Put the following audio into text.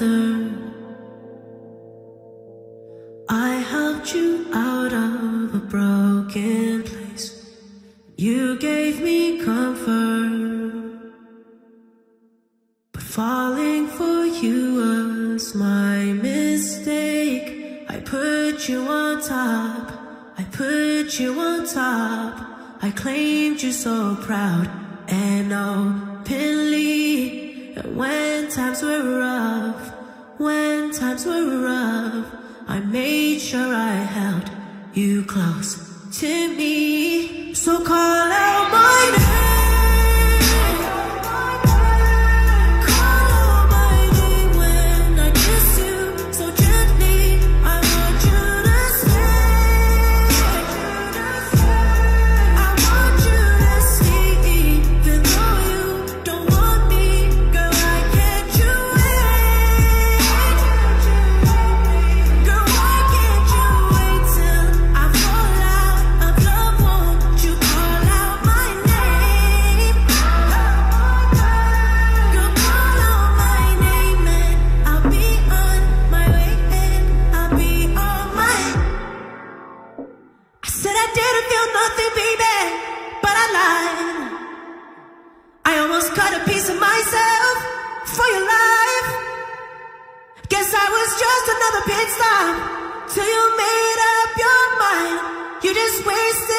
another. I helped you out of a broken place. You gave me comfort. But falling for you was my mistake. I put you on top. I put you on top. I claimed you so proud and openly. And when times were rough, when times were rough, I made sure I held you close to me. So call out feel nothing, baby, but I lied. I almost cut a piece of myself for your life. Guess I was just another pit stop till you made up your mind. You just wasted